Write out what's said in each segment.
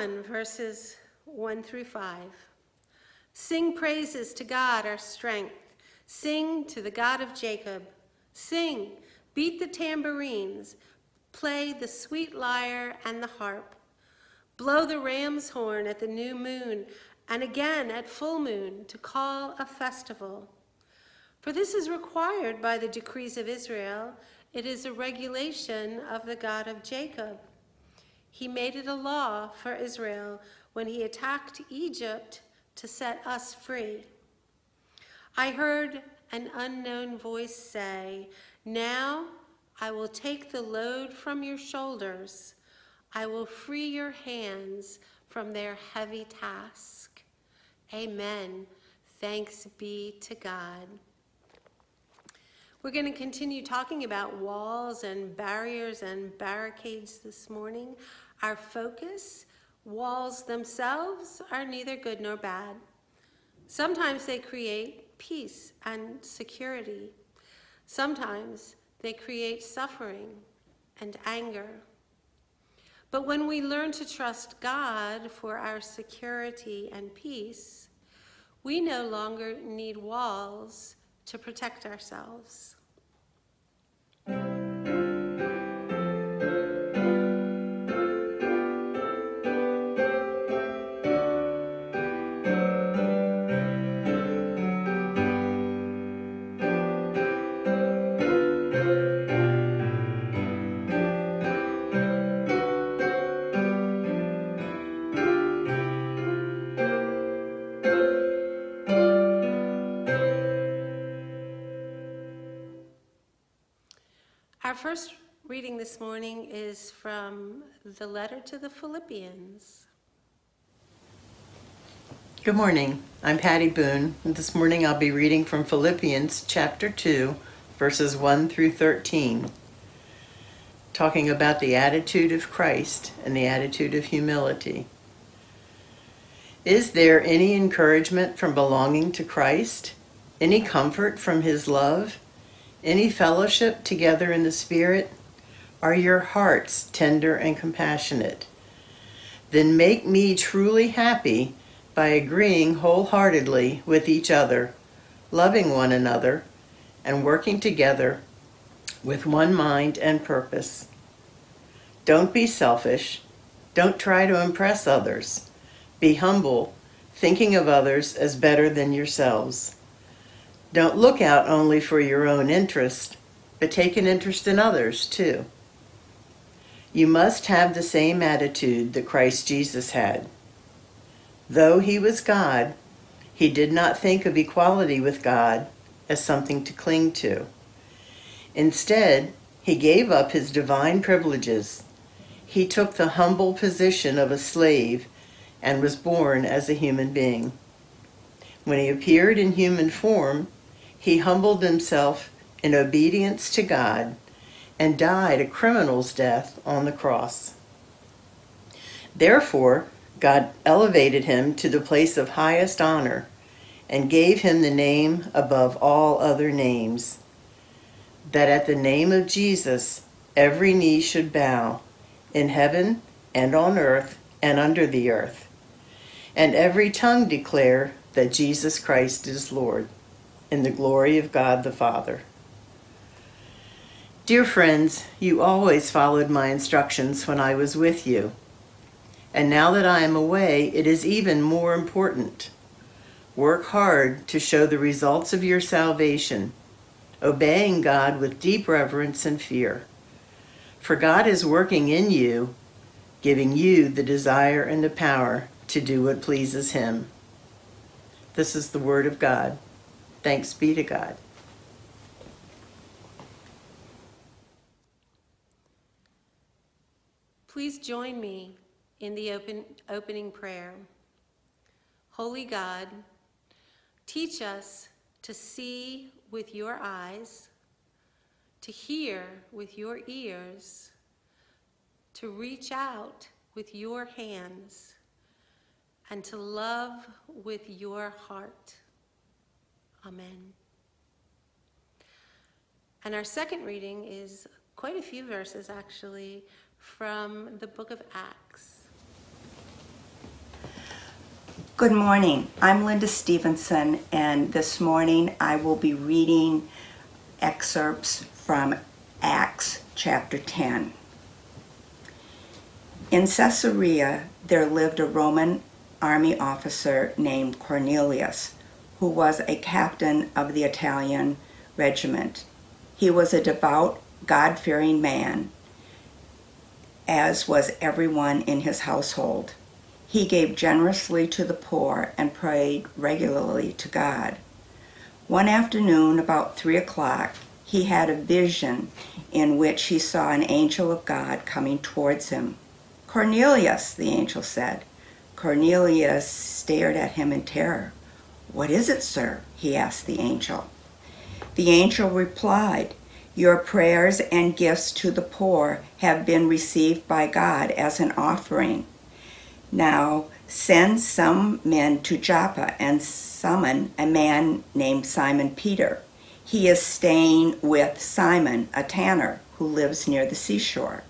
Psalm 81, verses 1 through 5. Sing praises to God, our strength. Sing to the God of Jacob. Sing, beat the tambourines, play the sweet lyre and the harp. Blow the ram's horn at the new moon and again at full moon to call a festival. For this is required by the decrees of Israel. It is a regulation of the God of Jacob. He made it a law for Israel when he attacked Egypt to set us free. I heard an unknown voice say, Now I will take the load from your shoulders. I will free your hands from their heavy task. Amen. Thanks be to God. We're going to continue talking about walls and barriers and barricades this morning. Our focus, walls themselves, are neither good nor bad. Sometimes they create peace and security. Sometimes they create suffering and anger. But when we learn to trust God for our security and peace, we no longer need walls to protect ourselves. First reading this morning is from the letter to the Philippians. Good morning. I'm Patty Boone, and this morning I'll be reading from Philippians chapter 2, verses 1 through 13, talking about the attitude of Christ and the attitude of humility. Is there any encouragement from belonging to Christ? Any comfort from his love? Any fellowship together in the Spirit? Are your hearts tender and compassionate? Then make me truly happy by agreeing wholeheartedly with each other, loving one another, and working together with one mind and purpose. Don't be selfish. Don't try to impress others. Be humble, thinking of others as better than yourselves. Don't look out only for your own interest, but take an interest in others too. You must have the same attitude that Christ Jesus had. Though he was God, he did not think of equality with God as something to cling to. Instead, he gave up his divine privileges. He took the humble position of a slave and was born as a human being. When he appeared in human form, he humbled himself in obedience to God and died a criminal's death on the cross. Therefore, God elevated him to the place of highest honor and gave him the name above all other names, that at the name of Jesus every knee should bow, in heaven and on earth and under the earth, and every tongue declare that Jesus Christ is Lord in the glory of God the Father. Dear friends, you always followed my instructions when I was with you. And now that I am away, it is even more important. Work hard to show the results of your salvation, obeying God with deep reverence and fear. For God is working in you, giving you the desire and the power to do what pleases Him. This is the Word of God. Thanks be to God. Please join me in the open, opening prayer. Holy God, teach us to see with your eyes, to hear with your ears, to reach out with your hands, and to love with your heart. Amen. And our second reading is quite a few verses actually from the book of Acts. Good morning. I'm Linda Stevenson, and this morning I will be reading excerpts from Acts chapter 10. In Caesarea, there lived a Roman army officer named Cornelius, who was a captain of the Italian regiment. He was a devout, God fearing man, as was everyone in his household. He gave generously to the poor and prayed regularly to God. One afternoon, about three o'clock, he had a vision in which he saw an angel of God coming towards him. Cornelius, the angel said. Cornelius stared at him in terror. What is it, sir? he asked the angel. The angel replied, Your prayers and gifts to the poor have been received by God as an offering. Now send some men to Joppa and summon a man named Simon Peter. He is staying with Simon, a tanner who lives near the seashore.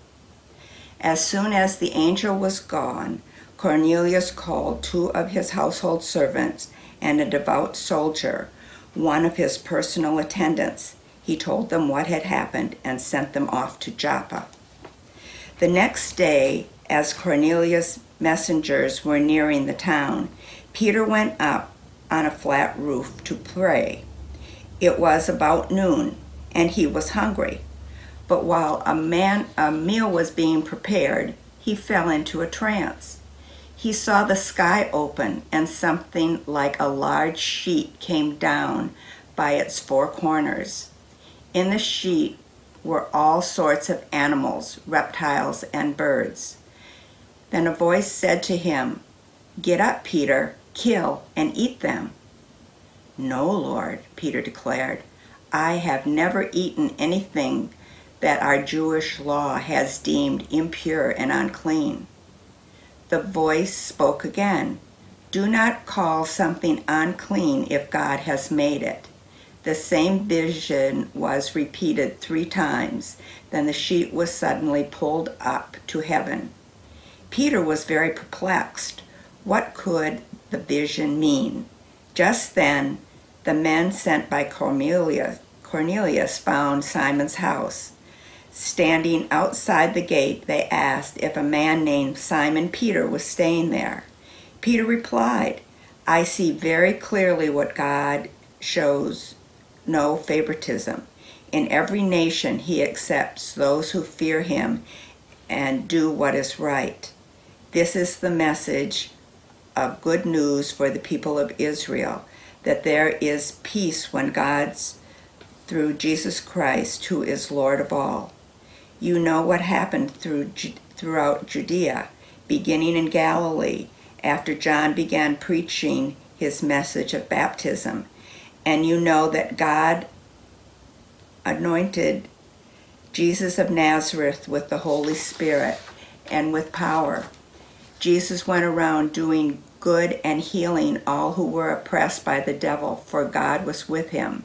As soon as the angel was gone, Cornelius called two of his household servants and a devout soldier, one of his personal attendants. He told them what had happened and sent them off to Joppa. The next day, as Cornelius' messengers were nearing the town, Peter went up on a flat roof to pray. It was about noon, and he was hungry. But while a, man, a meal was being prepared, he fell into a trance. He saw the sky open, and something like a large sheet came down by its four corners. In the sheet were all sorts of animals, reptiles, and birds. Then a voice said to him, Get up, Peter, kill and eat them. No, Lord, Peter declared. I have never eaten anything that our Jewish law has deemed impure and unclean. The voice spoke again Do not call something unclean if God has made it. The same vision was repeated three times. Then the sheet was suddenly pulled up to heaven. Peter was very perplexed. What could the vision mean? Just then, the men sent by Cornelius, Cornelius found Simon's house. Standing outside the gate, they asked if a man named Simon Peter was staying there. Peter replied, I see very clearly what God shows no favoritism. In every nation, he accepts those who fear him and do what is right. This is the message of good news for the people of Israel that there is peace when God's through Jesus Christ, who is Lord of all. You know what happened through, throughout Judea, beginning in Galilee, after John began preaching his message of baptism. And you know that God anointed Jesus of Nazareth with the Holy Spirit and with power Jesus went around doing good and healing all who were oppressed by the devil, for God was with him.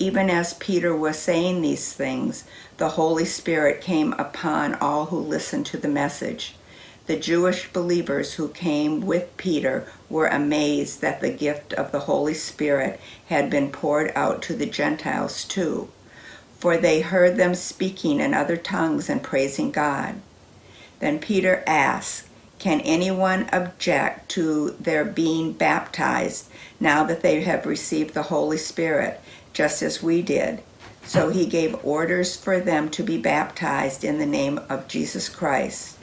Even as Peter was saying these things, the Holy Spirit came upon all who listened to the message. The Jewish believers who came with Peter were amazed that the gift of the Holy Spirit had been poured out to the Gentiles too, for they heard them speaking in other tongues and praising God. Then Peter asked, can anyone object to their being baptized now that they have received the Holy Spirit, just as we did? So he gave orders for them to be baptized in the name of Jesus Christ.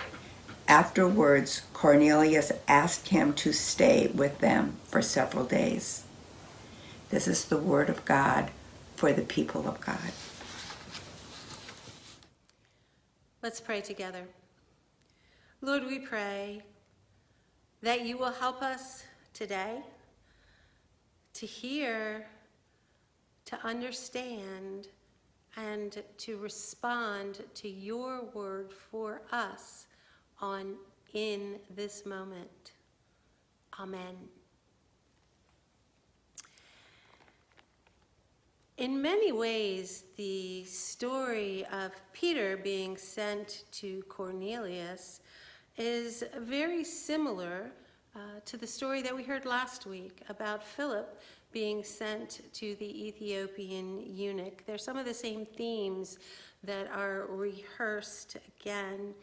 Afterwards, Cornelius asked him to stay with them for several days. This is the word of God for the people of God. Let's pray together. Lord, we pray that you will help us today to hear, to understand, and to respond to your word for us on in this moment. Amen. In many ways, the story of Peter being sent to Cornelius is very similar uh, to the story that we heard last week about Philip being sent to the Ethiopian eunuch. There's some of the same themes that are rehearsed again.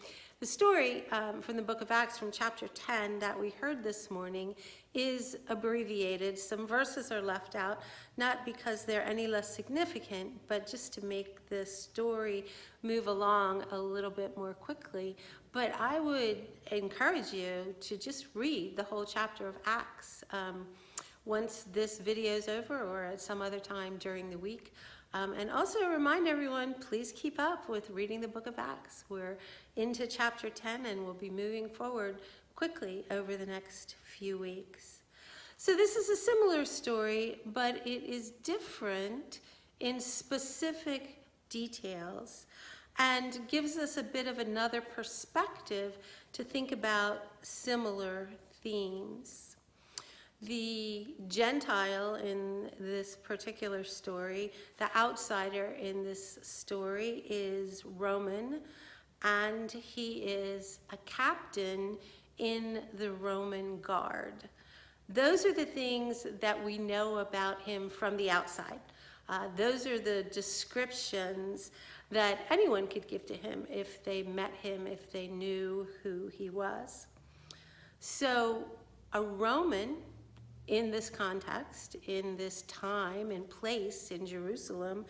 The story um, from the book of Acts, from chapter 10, that we heard this morning, is abbreviated. Some verses are left out, not because they're any less significant, but just to make the story move along a little bit more quickly. But I would encourage you to just read the whole chapter of Acts um, once this video is over or at some other time during the week. Um, and also remind everyone, please keep up with reading the book of Acts. We're into chapter 10 and we'll be moving forward quickly over the next few weeks. So this is a similar story, but it is different in specific details and gives us a bit of another perspective to think about similar themes. The Gentile in this particular story, the outsider in this story is Roman, and he is a captain in the Roman guard. Those are the things that we know about him from the outside. Uh, those are the descriptions that anyone could give to him if they met him, if they knew who he was. So, a Roman in this context, in this time and place in Jerusalem,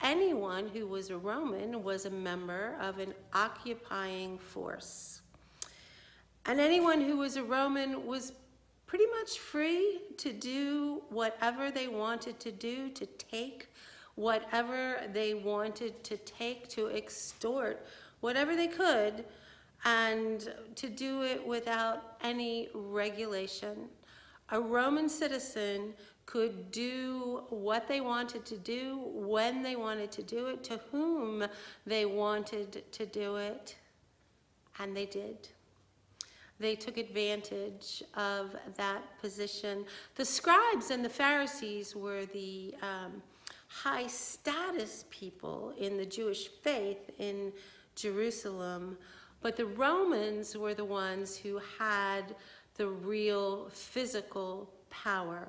anyone who was a Roman was a member of an occupying force. And anyone who was a Roman was pretty much free to do whatever they wanted to do, to take whatever they wanted to take, to extort whatever they could, and to do it without any regulation a Roman citizen could do what they wanted to do, when they wanted to do it, to whom they wanted to do it, and they did. They took advantage of that position. The scribes and the Pharisees were the um, high status people in the Jewish faith in Jerusalem, but the Romans were the ones who had the real physical power.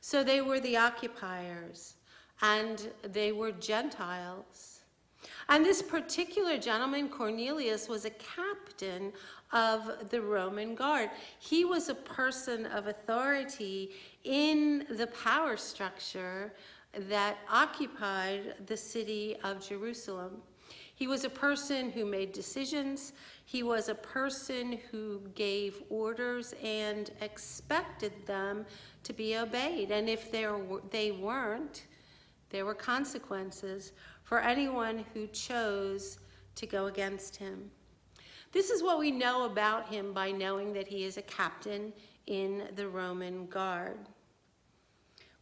So they were the occupiers and they were Gentiles. And this particular gentleman, Cornelius, was a captain of the Roman guard. He was a person of authority in the power structure that occupied the city of Jerusalem. He was a person who made decisions. He was a person who gave orders and expected them to be obeyed. And if they weren't, there were consequences for anyone who chose to go against him. This is what we know about him by knowing that he is a captain in the Roman guard.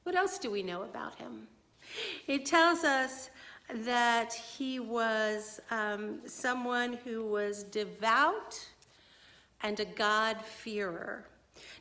What else do we know about him? It tells us that he was um, someone who was devout and a God-fearer.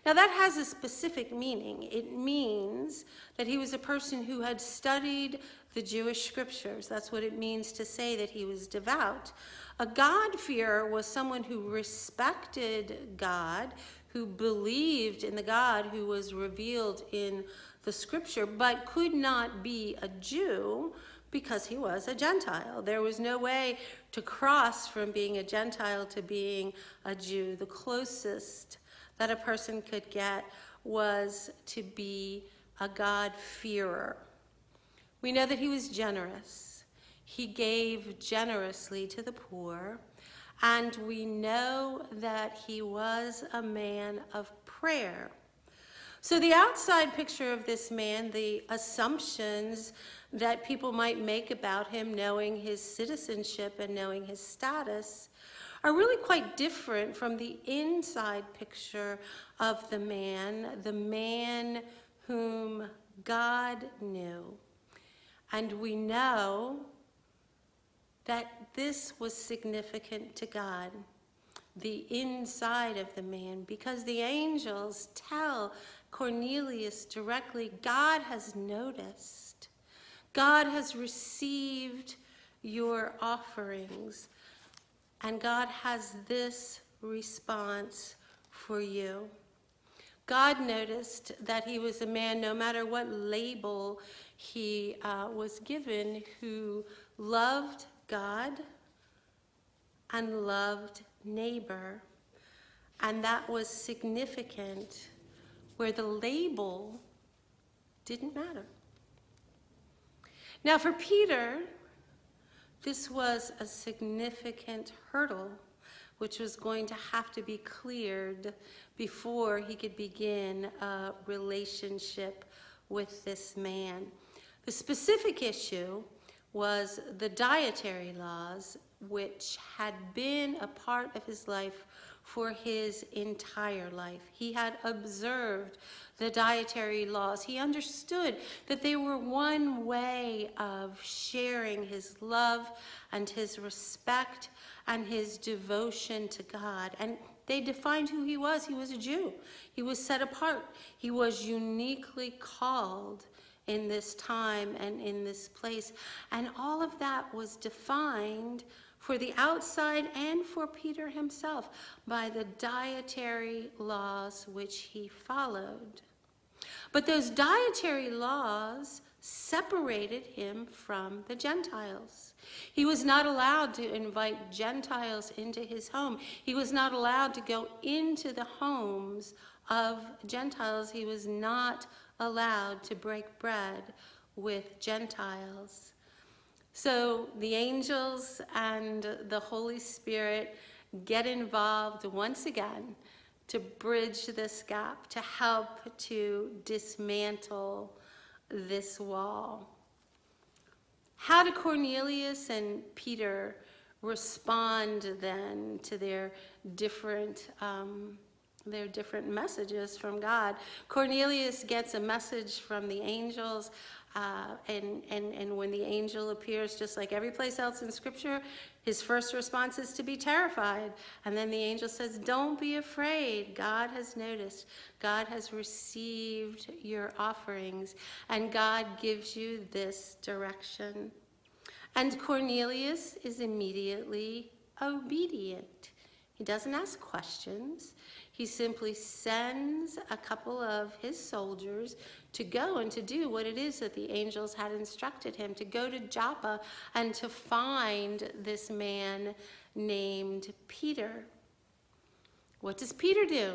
Now that has a specific meaning. It means that he was a person who had studied the Jewish scriptures. That's what it means to say that he was devout. A God-fearer was someone who respected God, who believed in the God who was revealed in the scripture, but could not be a Jew because he was a Gentile. There was no way to cross from being a Gentile to being a Jew. The closest that a person could get was to be a God-fearer. We know that he was generous. He gave generously to the poor. And we know that he was a man of prayer. So the outside picture of this man, the assumptions that people might make about him knowing his citizenship and knowing his status are really quite different from the inside picture of the man, the man whom God knew. And we know that this was significant to God, the inside of the man, because the angels tell Cornelius directly, God has noticed God has received your offerings, and God has this response for you. God noticed that he was a man, no matter what label he uh, was given, who loved God and loved neighbor. And that was significant, where the label didn't matter. Now, for Peter, this was a significant hurdle which was going to have to be cleared before he could begin a relationship with this man. The specific issue was the dietary laws, which had been a part of his life for his entire life. He had observed the dietary laws. He understood that they were one way of sharing his love and his respect and his devotion to God. And they defined who he was. He was a Jew. He was set apart. He was uniquely called in this time and in this place. And all of that was defined for the outside and for Peter himself by the dietary laws which he followed. But those dietary laws separated him from the Gentiles. He was not allowed to invite Gentiles into his home. He was not allowed to go into the homes of Gentiles. He was not allowed to break bread with Gentiles. So the angels and the Holy Spirit get involved once again to bridge this gap, to help to dismantle this wall. How do Cornelius and Peter respond then to their different um, their different messages from God? Cornelius gets a message from the angels uh, and, and, and when the angel appears, just like every place else in Scripture, his first response is to be terrified. And then the angel says, Don't be afraid. God has noticed. God has received your offerings. And God gives you this direction. And Cornelius is immediately obedient. He doesn't ask questions. He simply sends a couple of his soldiers to go and to do what it is that the angels had instructed him to go to Joppa and to find this man named Peter. What does Peter do?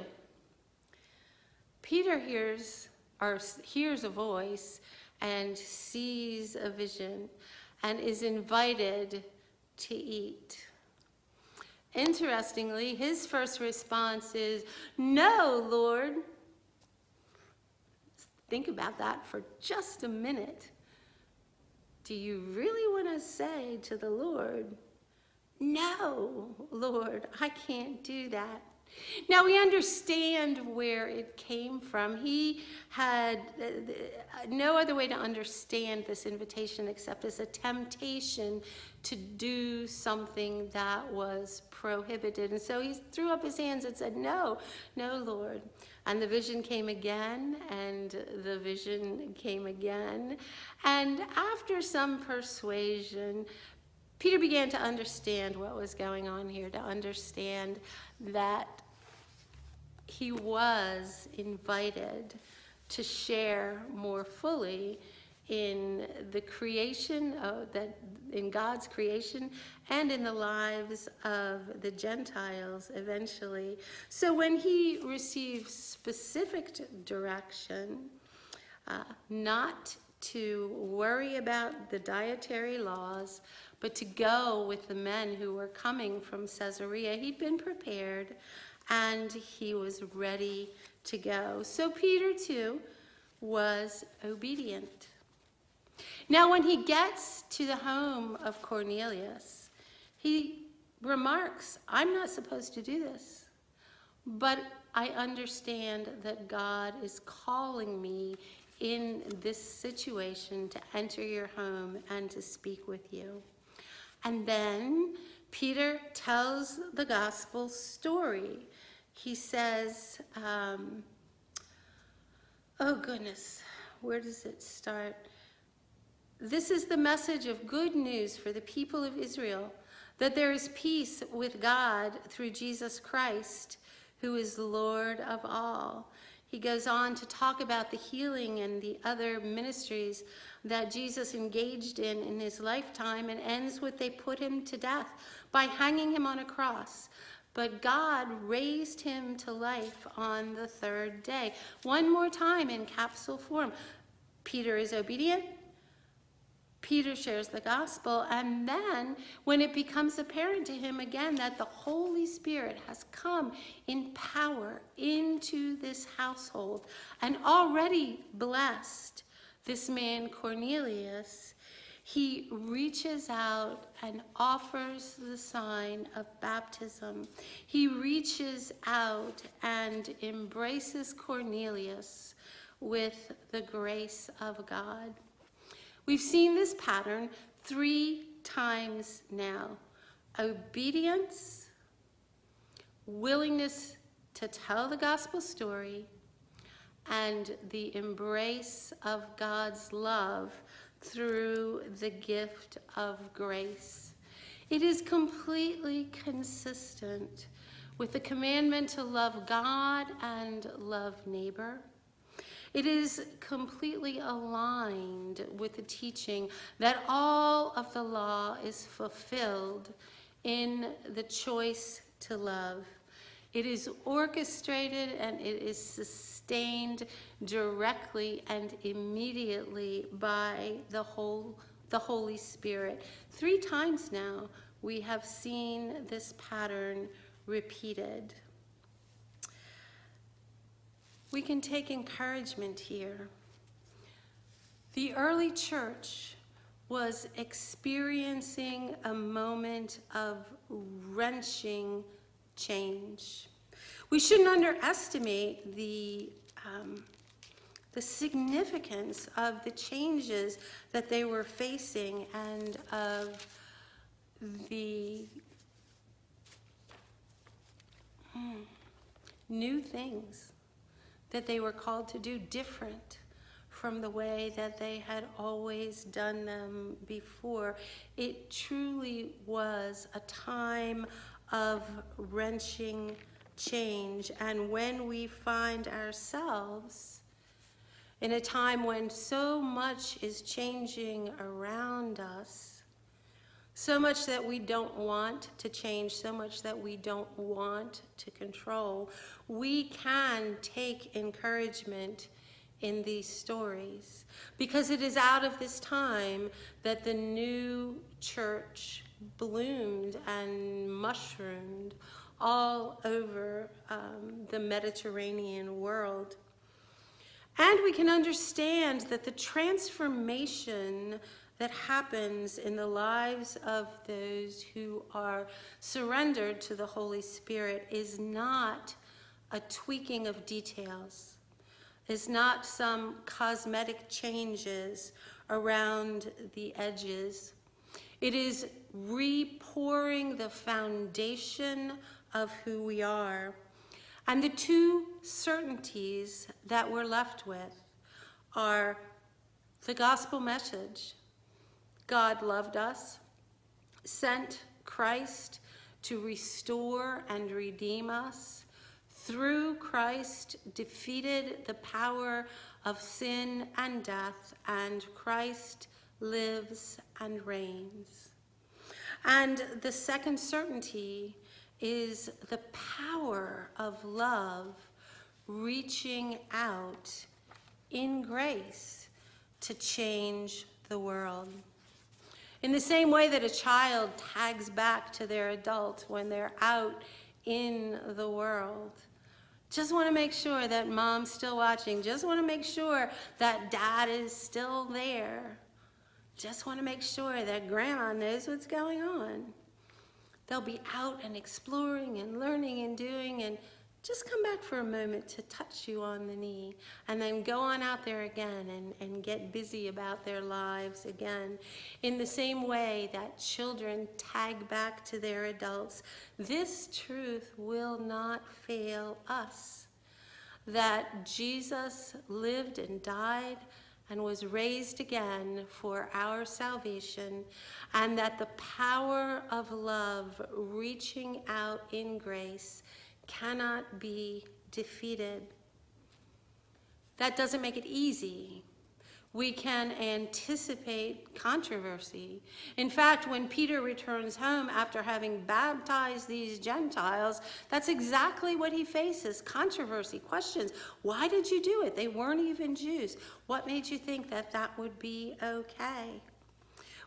Peter hears or hears a voice and sees a vision and is invited to eat. Interestingly, his first response is, No, Lord. Think about that for just a minute. Do you really want to say to the Lord, No, Lord, I can't do that? Now we understand where it came from. He had uh, no other way to understand this invitation except as a temptation to do something that was prohibited. And so he threw up his hands and said, No, no, Lord. And the vision came again, and the vision came again. And after some persuasion, Peter began to understand what was going on here, to understand that he was invited to share more fully in the creation of that in God's creation and in the lives of the Gentiles eventually. So when he receives specific direction, uh, not to worry about the dietary laws, but to go with the men who were coming from Caesarea. He'd been prepared and he was ready to go. So Peter, too, was obedient. Now, when he gets to the home of Cornelius, he remarks, I'm not supposed to do this, but I understand that God is calling me in this situation to enter your home and to speak with you. And then Peter tells the gospel story. He says, um, oh goodness, where does it start? This is the message of good news for the people of Israel that there is peace with God through Jesus Christ, who is Lord of all. He goes on to talk about the healing and the other ministries that Jesus engaged in in his lifetime and ends with they put him to death by hanging him on a cross. But God raised him to life on the third day. One more time in capsule form. Peter is obedient. Peter shares the gospel, and then when it becomes apparent to him again that the Holy Spirit has come in power into this household and already blessed this man Cornelius, he reaches out and offers the sign of baptism. He reaches out and embraces Cornelius with the grace of God. We've seen this pattern three times now obedience, willingness to tell the gospel story, and the embrace of God's love through the gift of grace. It is completely consistent with the commandment to love God and love neighbor. It is completely aligned with the teaching that all of the law is fulfilled in the choice to love. It is orchestrated and it is sustained directly and immediately by the whole the Holy Spirit. Three times now we have seen this pattern repeated. We can take encouragement here. The early church was experiencing a moment of wrenching change. We shouldn't underestimate the, um, the significance of the changes that they were facing and of the hmm, new things that they were called to do different from the way that they had always done them before. It truly was a time of wrenching change. And when we find ourselves in a time when so much is changing around us, so much that we don't want to change, so much that we don't want to control, we can take encouragement in these stories because it is out of this time that the new church bloomed and mushroomed all over um, the Mediterranean world. And we can understand that the transformation that happens in the lives of those who are surrendered to the Holy Spirit is not a tweaking of details, is not some cosmetic changes around the edges. It is repouring the foundation of who we are. And the two certainties that we're left with are the gospel message God loved us, sent Christ to restore and redeem us. Through Christ, defeated the power of sin and death, and Christ lives and reigns. And the second certainty is the power of love reaching out in grace to change the world. In the same way that a child tags back to their adult when they're out in the world. Just want to make sure that mom's still watching. Just want to make sure that dad is still there. Just want to make sure that grandma knows what's going on. They'll be out and exploring and learning and doing and just come back for a moment to touch you on the knee and then go on out there again and, and get busy about their lives again. In the same way that children tag back to their adults, this truth will not fail us. That Jesus lived and died and was raised again for our salvation, and that the power of love reaching out in grace cannot be defeated. That doesn't make it easy. We can anticipate controversy. In fact, when Peter returns home after having baptized these Gentiles, that's exactly what he faces controversy, questions. Why did you do it? They weren't even Jews. What made you think that that would be okay?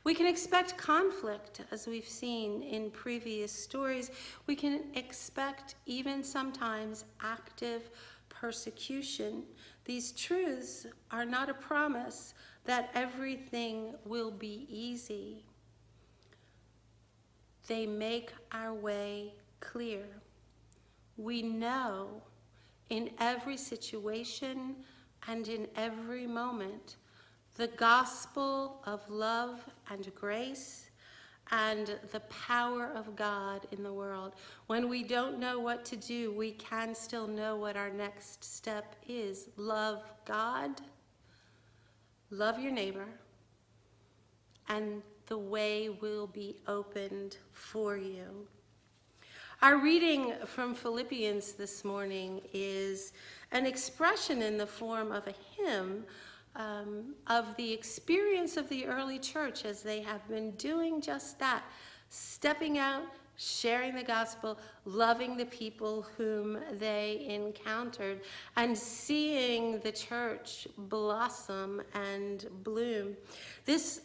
We can expect conflict, as we've seen in previous stories. We can expect even sometimes active persecution. These truths are not a promise that everything will be easy. They make our way clear. We know in every situation and in every moment the gospel of love and grace and the power of God in the world. When we don't know what to do, we can still know what our next step is. Love God, love your neighbor, and the way will be opened for you. Our reading from Philippians this morning is an expression in the form of a hymn um, of the experience of the early church as they have been doing just that, stepping out, sharing the gospel, loving the people whom they encountered, and seeing the church blossom and bloom. This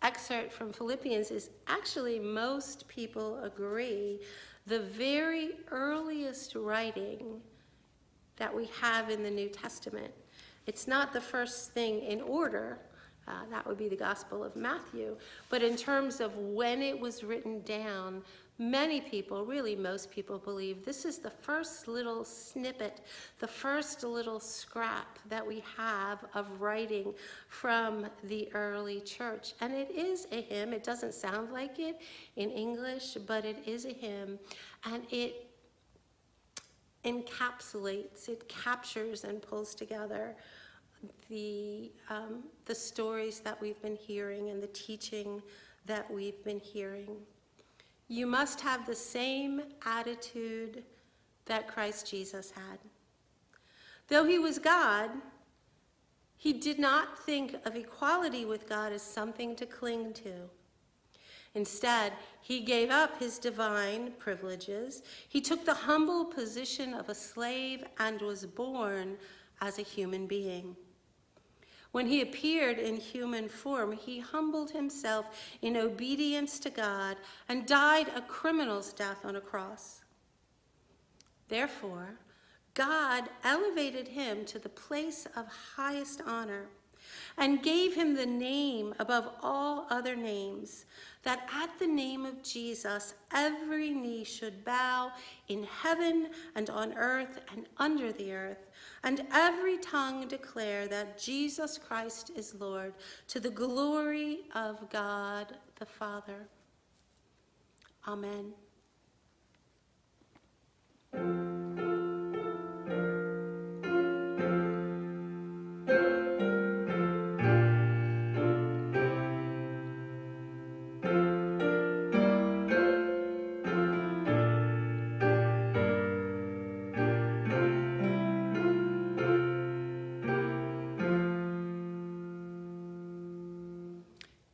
excerpt from Philippians is actually, most people agree, the very earliest writing that we have in the New Testament. It's not the first thing in order. Uh, that would be the Gospel of Matthew. But in terms of when it was written down, many people, really most people, believe this is the first little snippet, the first little scrap that we have of writing from the early church. And it is a hymn. It doesn't sound like it in English, but it is a hymn. And it encapsulates, it captures and pulls together the, um, the stories that we've been hearing and the teaching that we've been hearing. You must have the same attitude that Christ Jesus had. Though he was God, he did not think of equality with God as something to cling to. Instead, he gave up his divine privileges. He took the humble position of a slave and was born as a human being. When he appeared in human form, he humbled himself in obedience to God and died a criminal's death on a cross. Therefore, God elevated him to the place of highest honor and gave him the name above all other names, that at the name of Jesus every knee should bow in heaven and on earth and under the earth, and every tongue declare that Jesus Christ is Lord, to the glory of God the Father. Amen.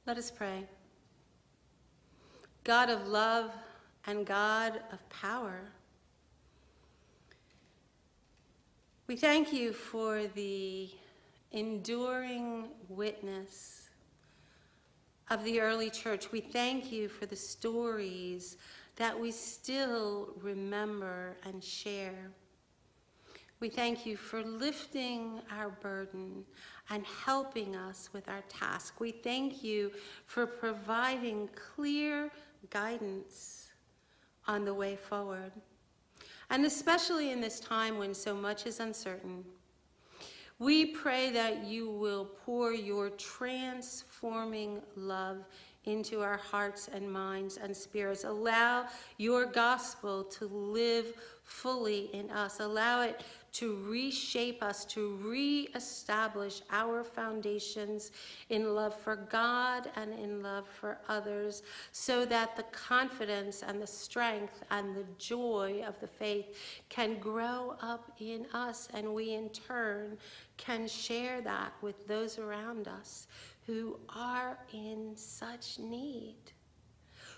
Let us pray. God of love and God of power, we thank you for the enduring witness of the early church. We thank you for the stories that we still remember and share. We thank you for lifting our burden and helping us with our task. We thank you for providing clear guidance on the way forward. And especially in this time when so much is uncertain, we pray that you will pour your transforming love into our hearts and minds and spirits. Allow your gospel to live fully in us. Allow it to reshape us, to reestablish our foundations in love for God and in love for others, so that the confidence and the strength and the joy of the faith can grow up in us, and we in turn can share that with those around us who are in such need,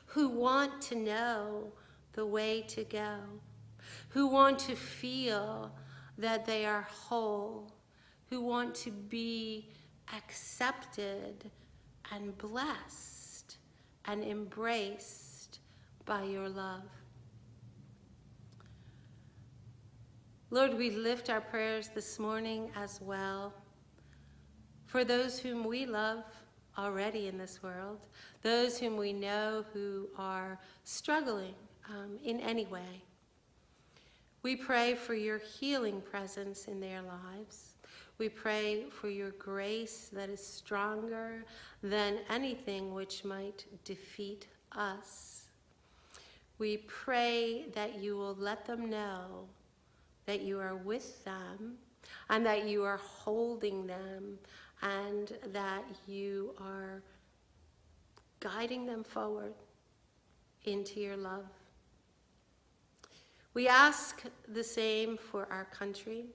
who want to know the way to go, who want to feel that they are whole, who want to be accepted and blessed and embraced by your love. Lord, we lift our prayers this morning as well for those whom we love already in this world, those whom we know who are struggling um, in any way. We pray for your healing presence in their lives. We pray for your grace that is stronger than anything which might defeat us. We pray that you will let them know that you are with them and that you are holding them and that you are guiding them forward into your love. We ask the same for our country,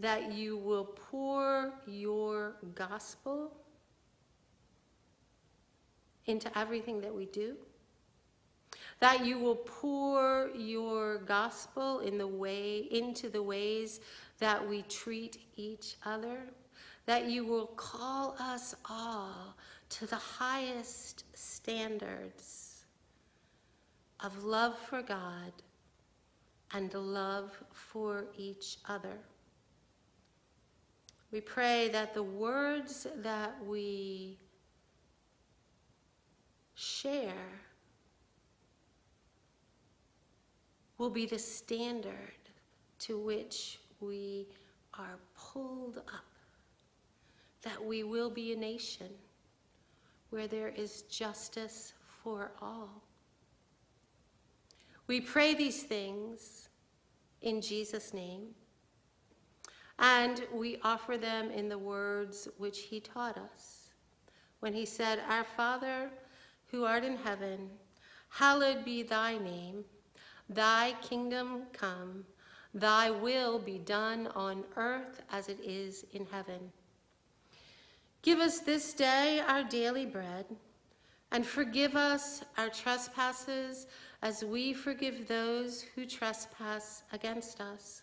that you will pour your gospel into everything that we do, that you will pour your gospel in the way into the ways that we treat each other, that you will call us all to the highest standards of love for God and love for each other. We pray that the words that we share will be the standard to which we are pulled up, that we will be a nation where there is justice for all. We pray these things in Jesus' name, and we offer them in the words which he taught us when he said, Our Father, who art in heaven, hallowed be thy name. Thy kingdom come, thy will be done on earth as it is in heaven. Give us this day our daily bread, and forgive us our trespasses as we forgive those who trespass against us.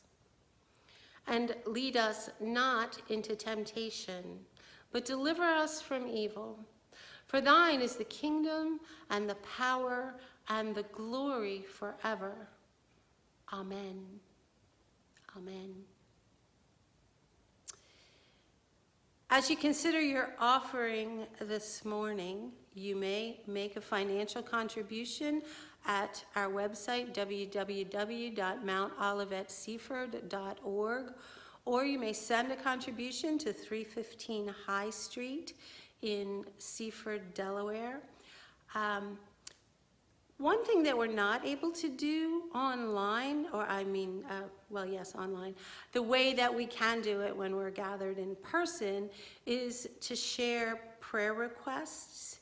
And lead us not into temptation, but deliver us from evil. For thine is the kingdom and the power and the glory forever. Amen. Amen. As you consider your offering this morning, you may make a financial contribution at our website, www.mountolivetseaford.org, or you may send a contribution to 315 High Street in Seaford, Delaware. Um, one thing that we're not able to do online, or I mean, uh, well, yes, online, the way that we can do it when we're gathered in person is to share prayer requests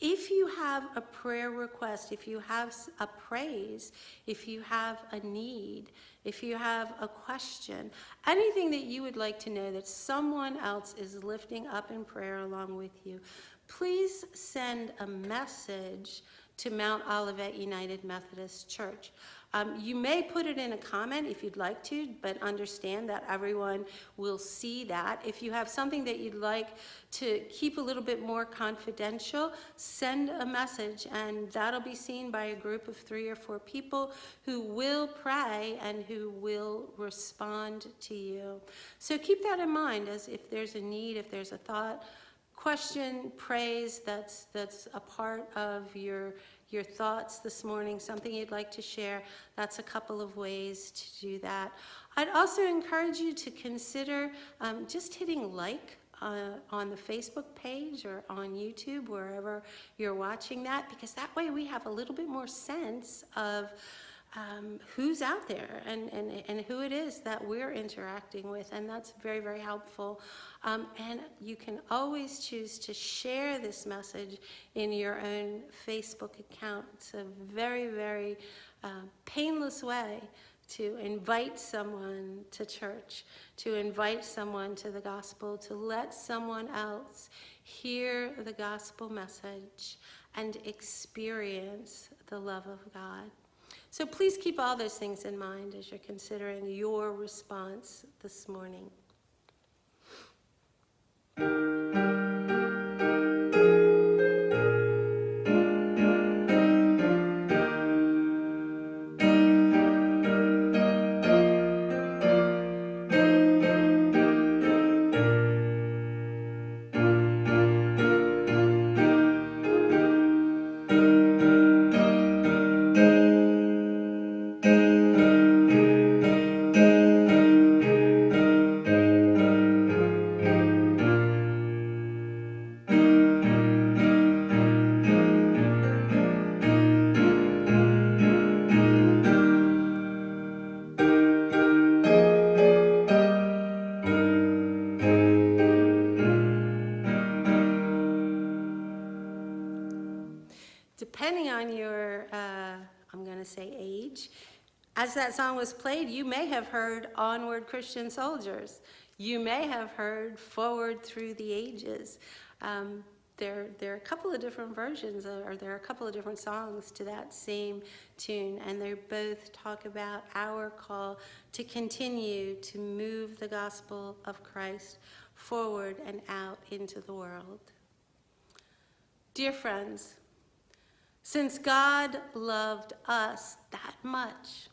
if you have a prayer request, if you have a praise, if you have a need, if you have a question, anything that you would like to know that someone else is lifting up in prayer along with you, please send a message to Mount Olivet United Methodist Church. Um, you may put it in a comment if you'd like to, but understand that everyone will see that. If you have something that you'd like to keep a little bit more confidential, send a message and that'll be seen by a group of three or four people who will pray and who will respond to you. So keep that in mind as if there's a need, if there's a thought, question, praise that's, that's a part of your your thoughts this morning, something you'd like to share, that's a couple of ways to do that. I'd also encourage you to consider um, just hitting like uh, on the Facebook page or on YouTube, wherever you're watching that, because that way we have a little bit more sense of um, who's out there and, and, and who it is that we're interacting with. And that's very, very helpful. Um, and you can always choose to share this message in your own Facebook account. It's a very, very uh, painless way to invite someone to church, to invite someone to the gospel, to let someone else hear the gospel message and experience the love of God. So please keep all those things in mind as you're considering your response this morning. That song was played, you may have heard Onward Christian Soldiers. You may have heard Forward Through the Ages. Um, there, there are a couple of different versions, or there are a couple of different songs to that same tune, and they both talk about our call to continue to move the gospel of Christ forward and out into the world. Dear friends, since God loved us that much,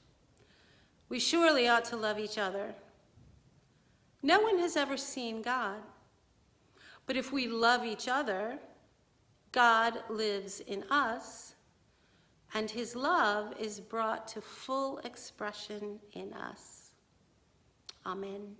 we surely ought to love each other. No one has ever seen God. But if we love each other, God lives in us, and his love is brought to full expression in us. Amen.